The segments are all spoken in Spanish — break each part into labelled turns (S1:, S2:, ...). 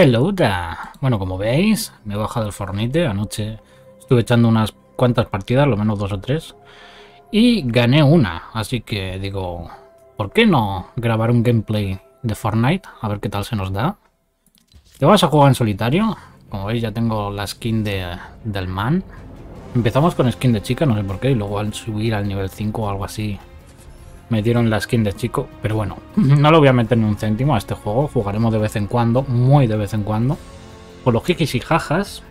S1: Hello da. Bueno, como veis, me he bajado el Fornite. Anoche estuve echando unas cuantas partidas, lo menos dos o tres. Y gané una. Así que digo, ¿por qué no grabar un gameplay de Fortnite? A ver qué tal se nos da. ¿Te vas a jugar en solitario? Como veis ya tengo la skin de, del man. Empezamos con skin de chica, no sé por qué. Y luego al subir al nivel 5 o algo así me dieron la skin de chico. Pero bueno, no lo voy a meter ni un céntimo a este juego. Jugaremos de vez en cuando, muy de vez en cuando. Por los jikis y jajas.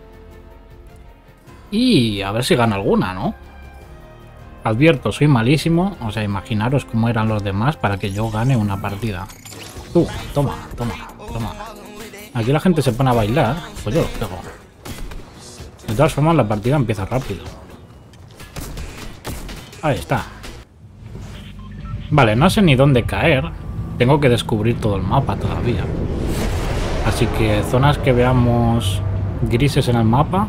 S1: Y a ver si gana alguna, ¿no? Advierto, soy malísimo. O sea, imaginaros cómo eran los demás para que yo gane una partida. Tú, toma, toma, toma. Aquí la gente se pone a bailar. Pues yo los pego. De todas formas, la partida empieza rápido. Ahí está. Vale, no sé ni dónde caer. Tengo que descubrir todo el mapa todavía. Así que zonas que veamos grises en el mapa.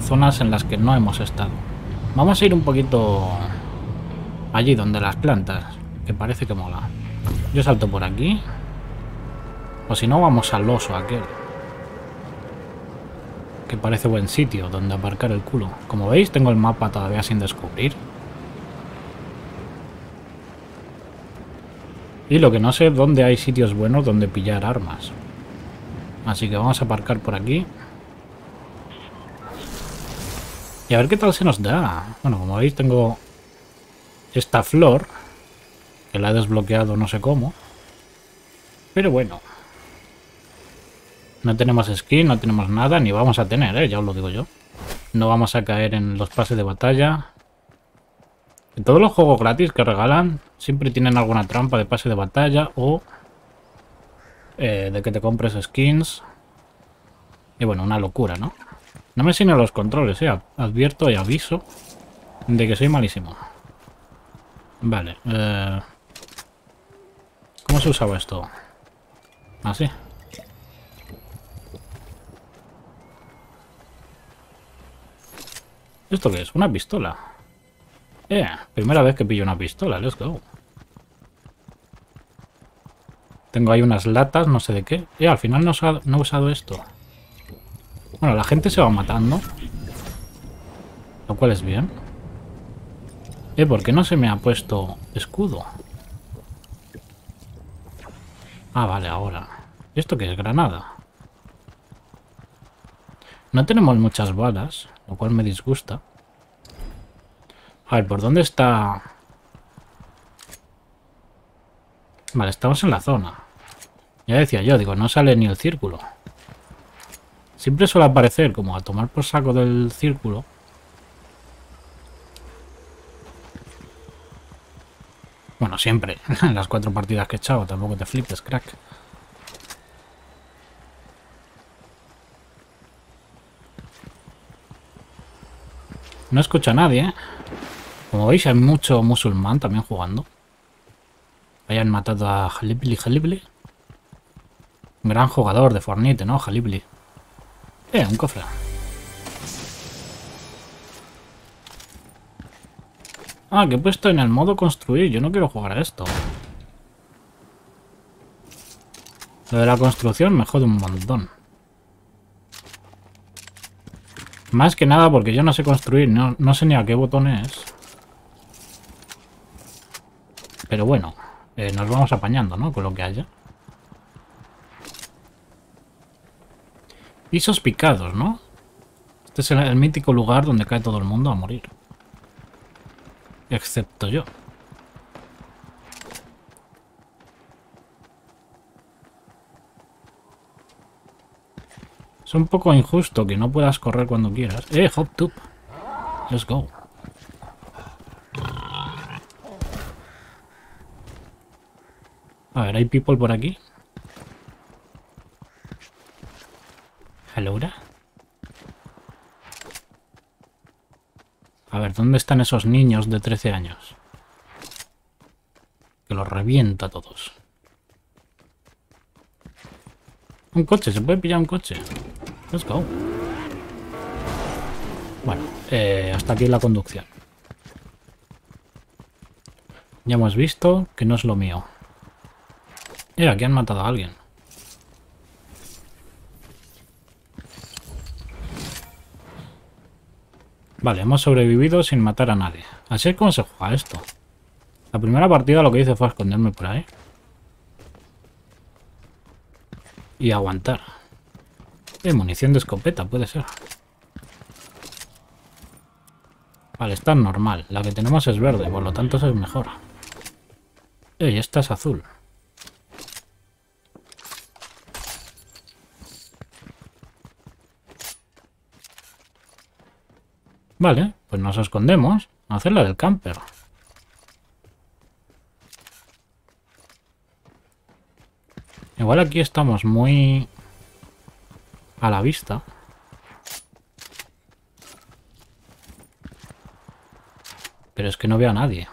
S1: Zonas en las que no hemos estado. Vamos a ir un poquito allí donde las plantas. Que parece que mola. Yo salto por aquí. O si no, vamos al oso aquel. Que parece buen sitio donde aparcar el culo. Como veis, tengo el mapa todavía sin descubrir. Y lo que no sé dónde hay sitios buenos donde pillar armas. Así que vamos a aparcar por aquí. Y a ver qué tal se nos da. Bueno, como veis tengo esta flor. Que la he desbloqueado no sé cómo. Pero bueno. No tenemos skin, no tenemos nada, ni vamos a tener, ¿eh? ya os lo digo yo. No vamos a caer en los pases de batalla. En todos los juegos gratis que regalan siempre tienen alguna trampa de pase de batalla o eh, de que te compres skins. Y bueno, una locura, ¿no? No me enseñan los controles, eh. Advierto y aviso de que soy malísimo. Vale. Eh, ¿Cómo se usaba esto? Así. ¿Ah, ¿Esto qué es? Una pistola. Eh, primera vez que pillo una pistola, let's go. Tengo ahí unas latas, no sé de qué. Eh, al final no, he usado esto. Bueno, la gente se va matando. Lo cual es bien. Eh, ¿por qué no se me ha puesto escudo? Ah, vale, ahora. ¿Y esto qué es? Granada. No tenemos muchas balas, lo cual me disgusta. A ver, ¿por dónde está...? Vale, estamos en la zona. Ya decía yo, digo, no sale ni el círculo. Siempre suele aparecer como a tomar por saco del círculo. Bueno, siempre. En las cuatro partidas que he echado, tampoco te flipes, crack. No escucha a nadie, ¿eh? Como veis, hay mucho musulmán también jugando. Hayan matado a Jalibli Jalibli. Un gran jugador de Fornite, ¿no? Jalibli. Eh, un cofre. Ah, que he puesto en el modo construir. Yo no quiero jugar a esto. Lo de la construcción me jode un montón. Más que nada porque yo no sé construir. No, no sé ni a qué botón es. Pero bueno, eh, nos vamos apañando, ¿no? Con lo que haya. Pisos picados, ¿no? Este es el, mítico lugar donde cae todo el mundo a morir. Excepto yo. Es un poco injusto que no puedas correr cuando quieras. ¡Eh, Hop Tube! Let's go. A ver, ¿hay people por aquí? ¿Hello? A ver, ¿dónde están esos niños de 13 años? Que los revienta a todos. Un coche, ¿se puede pillar un coche? Let's go. Bueno, eh, hasta aquí la conducción. Ya hemos visto que no es lo mío. Mira, aquí han matado a alguien. Vale, hemos sobrevivido sin matar a nadie. Así es como se juega esto. La primera partida lo que hice fue esconderme por ahí. Y aguantar. Eh, munición de escopeta, puede ser. Vale, está normal. La que tenemos es verde, por lo tanto es mejor. Eh, esta es azul. Vale, pues nos escondemos. A hacer la del camper. Igual aquí estamos muy a la vista. Pero es que no veo a nadie.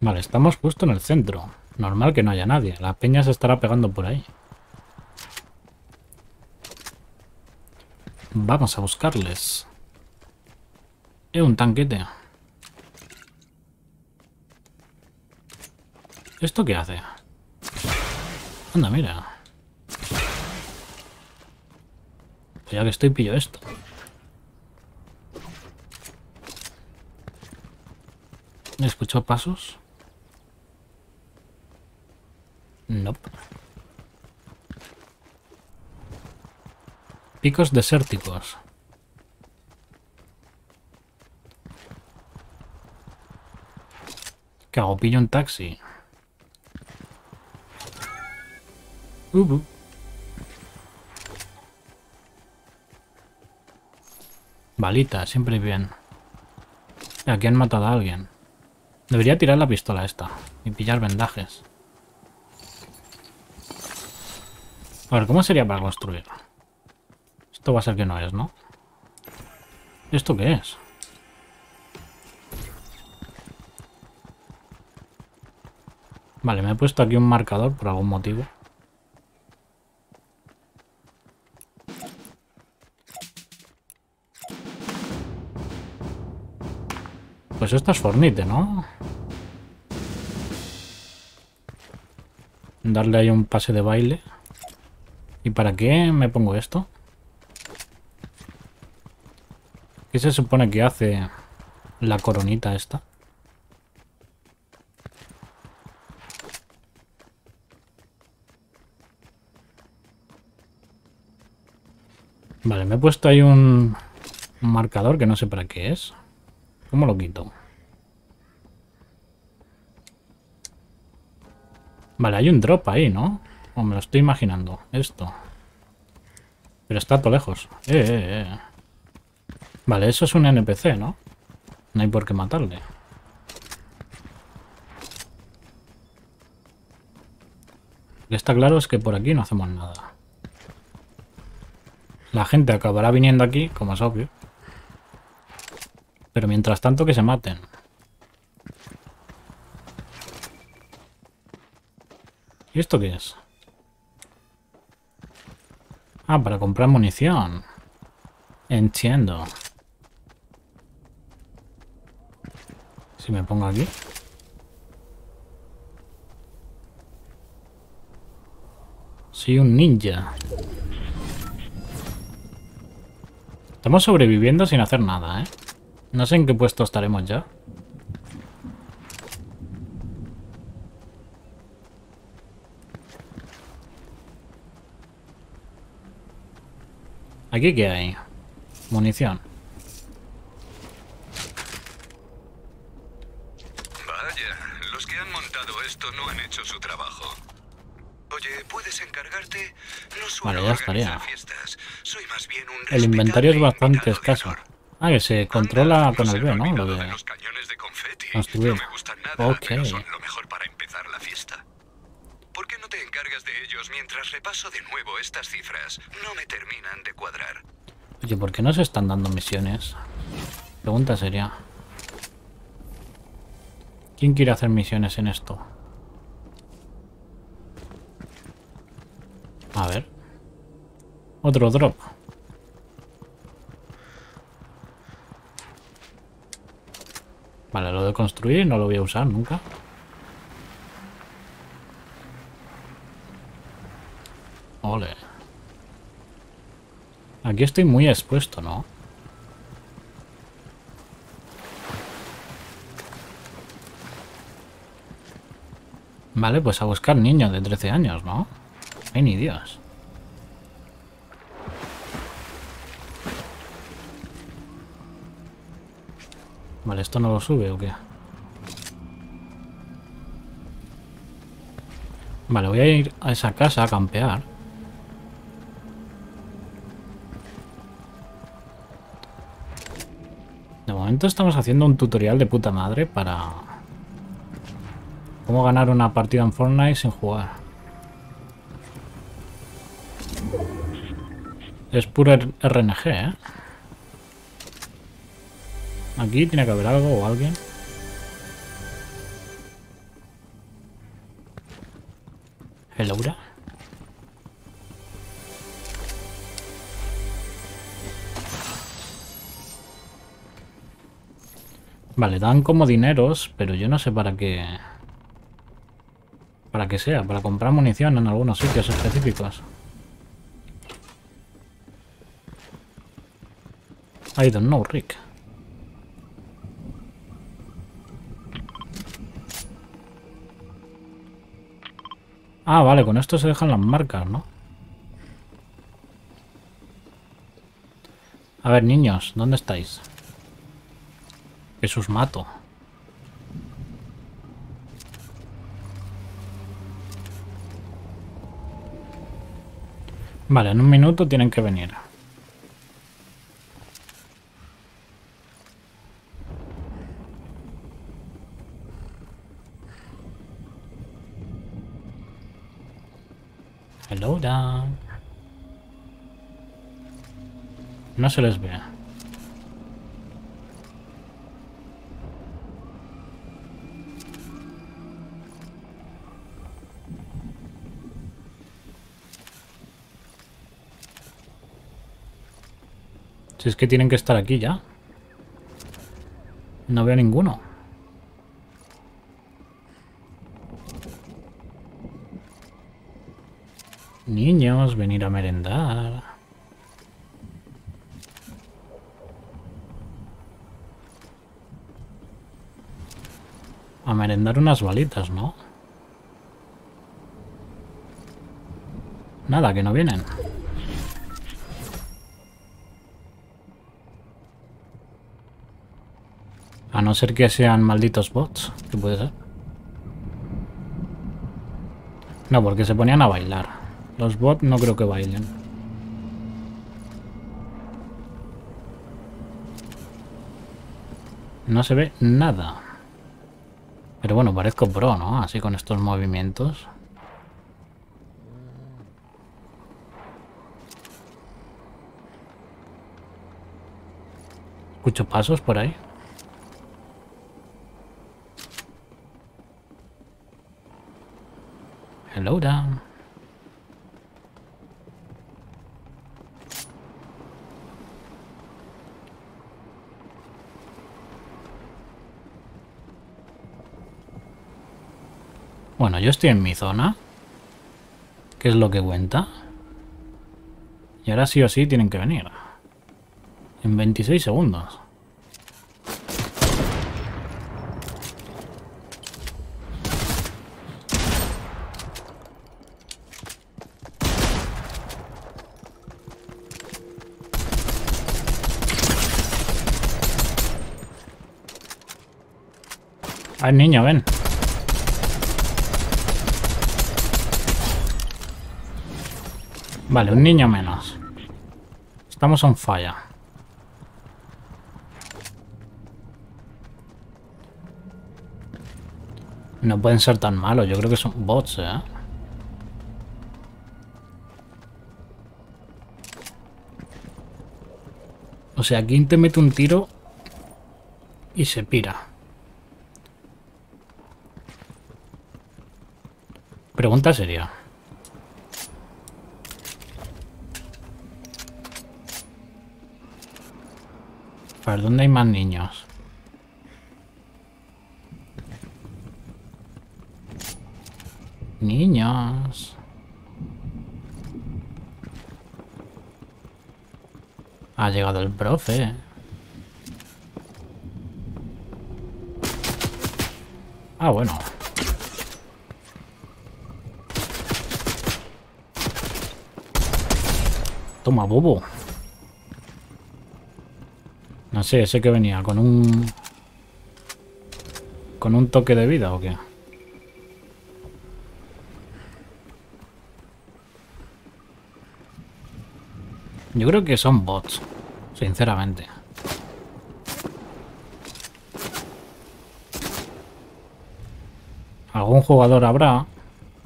S1: Vale, estamos justo en el centro. Normal que no haya nadie. La peña se estará pegando por ahí. Vamos a buscarles. Eh, un tanquete. ¿Esto qué hace? Anda, mira. Ya que estoy pillo esto. ¿Escucho pasos? Nope. Picos desérticos. ¿Qué hago? Pillo un taxi. Uh Balita, siempre bien. Aquí han matado a alguien. Debería tirar la pistola esta y pillar vendajes. A ver, ¿cómo sería para construir? Esto va a ser que no es, ¿no? ¿Esto qué es? Vale, me he puesto aquí un marcador por algún motivo. Pues esto es fornite, ¿no? Darle ahí un pase de baile. ¿Y para qué me pongo esto? ¿Qué se supone que hace la coronita esta? Vale, me he puesto ahí un, marcador que no sé para qué es. ¿Cómo lo quito? Vale, hay un drop ahí, ¿no? O me lo estoy imaginando. Esto. Pero está todo lejos. Eh, eh, eh. Vale, eso es un NPC, ¿no? No hay por qué matarle. Lo que está claro es que por aquí no hacemos nada. La gente acabará viniendo aquí, como es obvio. Pero mientras tanto que se maten. ¿Y esto qué es? Ah, para comprar munición. Entiendo. Si me pongo aquí. Soy un ninja. Estamos sobreviviendo sin hacer nada, ¿eh? No sé en qué puesto estaremos ya. ¿Aquí qué hay? Munición.
S2: Vaya, los que han montado esto no han hecho su trabajo. Oye, ¿puedes encargarte? No suelo
S1: Vale, ya estaría.
S2: fiestas. Soy más bien un
S1: El inventario es bastante escaso. Ah, que se controla
S2: Anda,
S1: con el B, ¿no? Lo de...
S2: de los cañones de confeti.
S1: construir.
S2: No me gustan nada,
S1: Ok.
S2: pero son lo mejor para empezar la fiesta. ¿Por qué no te encargas mientras repaso de nuevo estas cifras? No me terminan de cuadrar.
S1: Oye, ¿por qué no se están dando misiones? Pregunta seria. ¿Quién quiere hacer misiones en esto? A ver. Otro drop. Vale, lo de construir no lo voy a usar nunca. Ole. Aquí estoy muy expuesto, ¿no? Vale, pues a buscar niños de 13 años, ¿no? Ay, ni Dios. Vale, ¿esto no lo sube o qué? Vale, voy a ir a esa casa a campear. De momento estamos haciendo un tutorial de puta madre para... Cómo ganar una partida en Fortnite sin jugar. Es puro RNG, ¿eh? Aquí tiene que haber algo o alguien. Vale, dan como dineros, pero yo no sé para qué... Para qué sea, para comprar munición en algunos sitios específicos. I don't know, Rick. Ah, vale, con esto se dejan las marcas, ¿no? A ver, niños, ¿dónde estáis? Jesús mato. Vale, en un minuto tienen que venir. Hello down. No se les ve. Si es que tienen que estar aquí ya. No veo ninguno. Niños, venir a merendar. A merendar unas balitas, ¿no? Nada, que no vienen. No ser que sean malditos bots, que puede ser. No, porque se ponían a bailar. Los bots no creo que bailen. No se ve nada. Pero bueno, parezco pro, ¿no? Así con estos movimientos. Escucho pasos por ahí. Hello down. Bueno, yo estoy en mi zona. ¿Qué es lo que cuenta? Y ahora sí o sí tienen que venir. En 26 segundos. Niño, ven. Vale, un niño menos. Estamos en falla. No pueden ser tan malos, yo creo que son bots, ¿eh? O sea, ¿quién te mete un tiro y se pira? pregunta sería ¿Para dónde hay más niños? Niños. Ha llegado el profe. Ah, bueno. Toma, bobo. No sé, ese que venía con un... ¿Con un toque de vida o qué? Yo creo que son bots, sinceramente. Algún jugador habrá,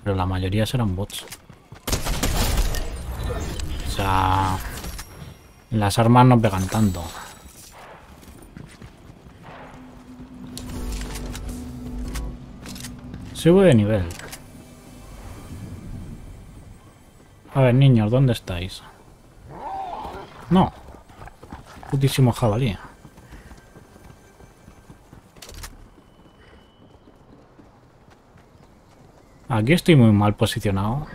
S1: pero la mayoría serán bots. O sea, las armas no pegan tanto. Subo de nivel. A ver, niños, ¿dónde estáis? No. Putísimo jabalí. Aquí estoy muy mal posicionado.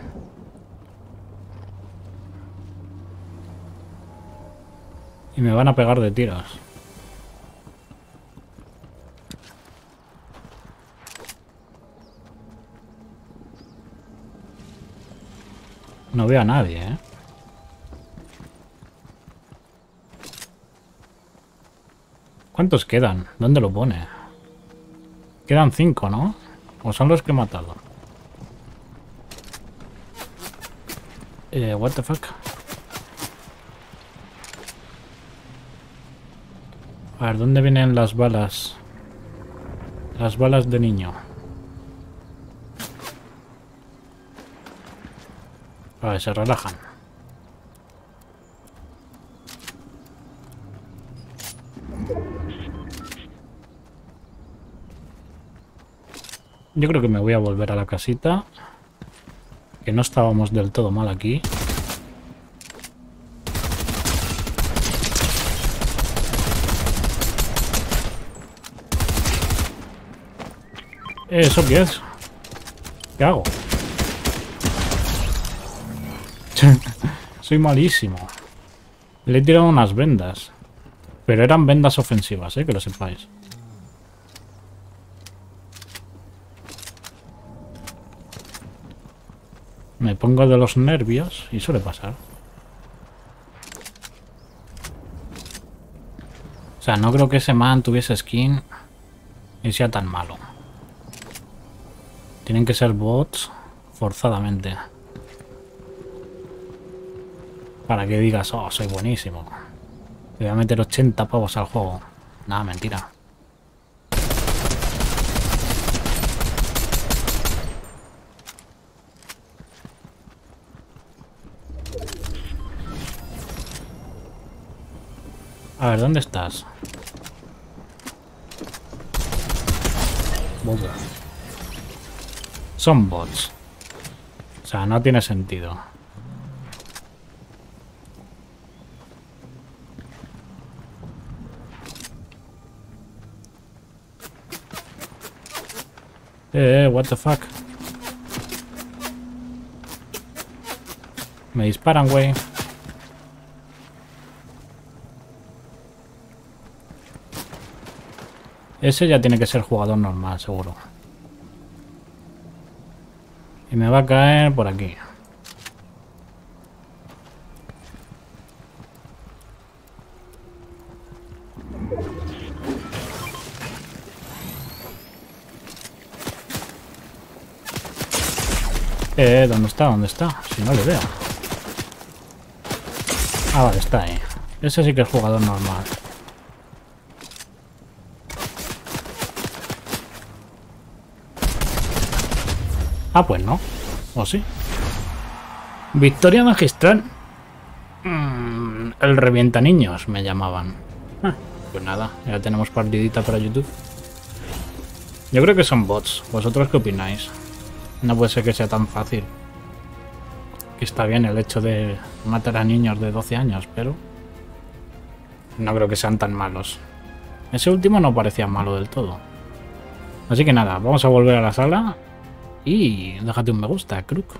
S1: Y me van a pegar de tiros. No veo a nadie, ¿eh? ¿Cuántos quedan? ¿Dónde lo pone? Quedan cinco, ¿no? ¿O son los que he matado? Eh, what the fuck? A ver, ¿dónde vienen las balas? Las balas de niño. A ver, se relajan. Yo creo que me voy a volver a la casita. Que no estábamos del todo mal aquí. ¿Eso qué es? ¿Qué hago? Soy malísimo. Le he tirado unas vendas. Pero eran vendas ofensivas, eh, que lo sepáis. Me pongo de los nervios y suele pasar. O sea, no creo que ese man tuviese skin y sea tan malo. Tienen que ser bots forzadamente. Para que digas, oh, soy buenísimo. voy a meter 80 pavos al juego. Nada, mentira. A ver, ¿dónde estás? Bobo. Son bots. O sea, no tiene sentido. Eh, what the fuck. Me disparan, güey. Ese ya tiene que ser jugador normal, seguro. Y me va a caer por aquí. Eh, ¿dónde está? ¿Dónde está? Si no le veo. Ah, vale, está ahí. Ese sí que es jugador normal. Ah, pues no. ¿O sí? Victoria magistral. Mm, el revienta niños me llamaban. Ah, pues nada, ya tenemos partidita para YouTube. Yo creo que son bots. ¿Vosotros qué opináis? No puede ser que sea tan fácil. Que está bien el hecho de matar a niños de 12 años, pero... No creo que sean tan malos. Ese último no parecía malo del todo. Así que nada, vamos a volver a la sala y déjate un me gusta, Crook.